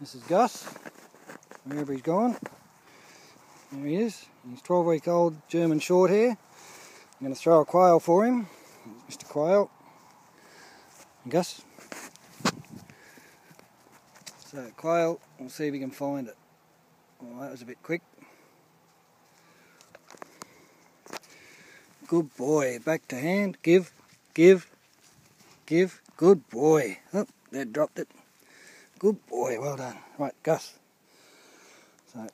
This is Gus, wherever he's gone. There he is. He's 12 week old German short hair. I'm going to throw a quail for him. Mr. Quail. Gus. So, quail, we'll see if we can find it. Well, that was a bit quick. Good boy. Back to hand. Give, give, give. Good boy. Oh, they dropped it. Good boy, well done. Right, Gus. So,